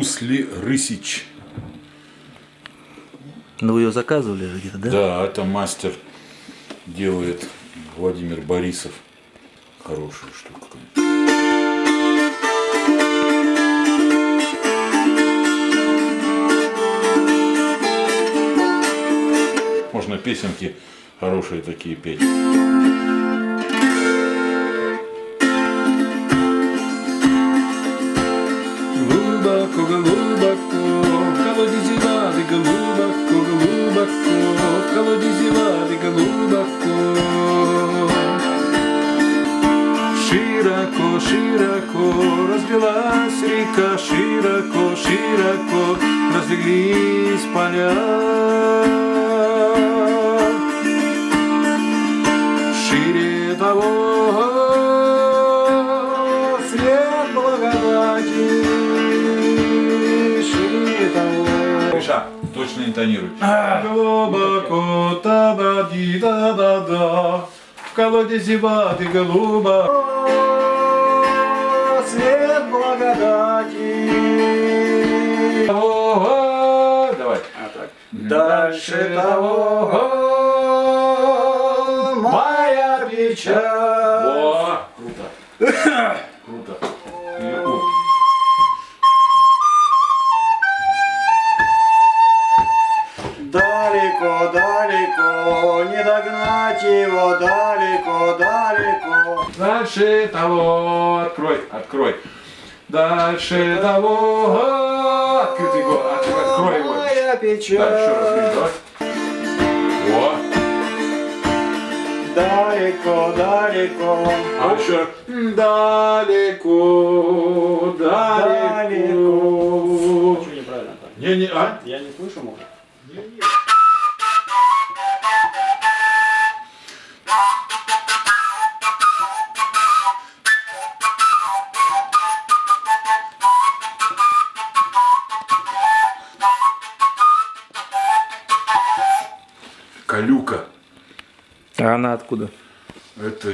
Гусли Рысич. Ну вы ее заказывали же где-то, да? Да, это мастер делает Владимир Борисов. Хорошая штука. Можно песенки хорошие такие петь. Глубоко. Широко, широко разлилась река, широко, широко разлились поля. Шире того свет благодати, точно интонируй. Глубоко, та да ди да да да в колодезе воды глубоко. Свет благодати. Давай. Дальше того моя печаль. О, круто. Круто. догнать его, далеко, далеко. Дальше того, открой, открой. Дальше того, открытый год, открой его. Моя Да, еще раз, Гриш, давай. О, Далеко, далеко, а еще раз. Далеко, далеко. Что неправильно так? Не, не, а? Я не слышу, может? Калюка. А она откуда? Это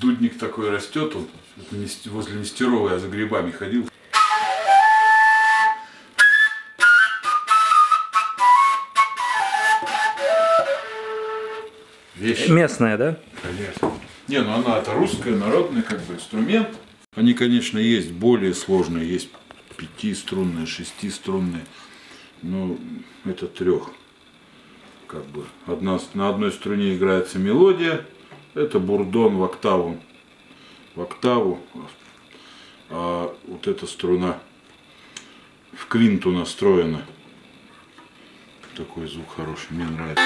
дудник такой растет, он это возле Нестерова я за грибами ходил. Вещь, Местная, да? конечно. Не, ну она это русская, народный как бы инструмент. Они, конечно, есть более сложные, есть пятиструнные, шестиструнные, но это трех. Как бы одна, на одной струне играется мелодия, это бурдон в октаву, в октаву, а вот эта струна в квинту настроена. Такой звук хороший, мне нравится.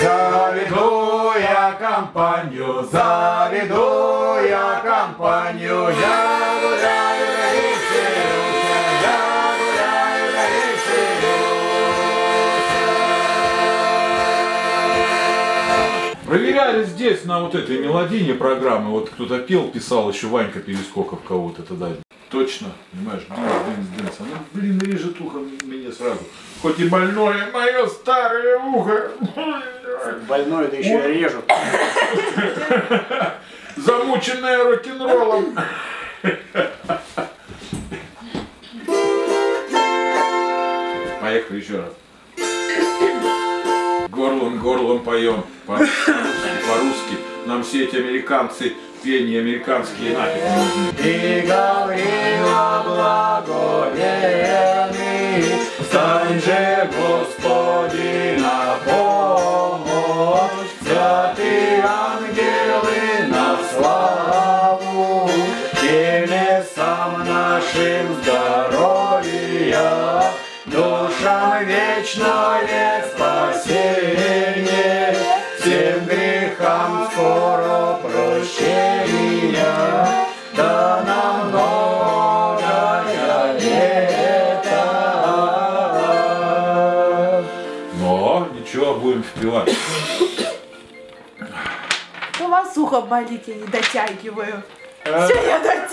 Заведу я компанию, заведу я компанию, я гуляю. Проверяли здесь на вот этой мелодине программы. Вот кто-то пел, писал еще Ванька Перескоков кого-то тогда. Точно, понимаешь, дынс, дынс, дынс. Оно, блин, режет ухо мне сразу. Хоть и больное мое старое ухо. Больной, да еще и режут. Замученное рок-н-роллом. Поехали еще раз. Горлом, горлом поем. По- По-русски, по-русски. Нам все эти американцы, пение американские нафиг. И Гаврила Чего будем впивать? У вас ухо болит, я не дотягиваю. Э, Все, я дотягиваю.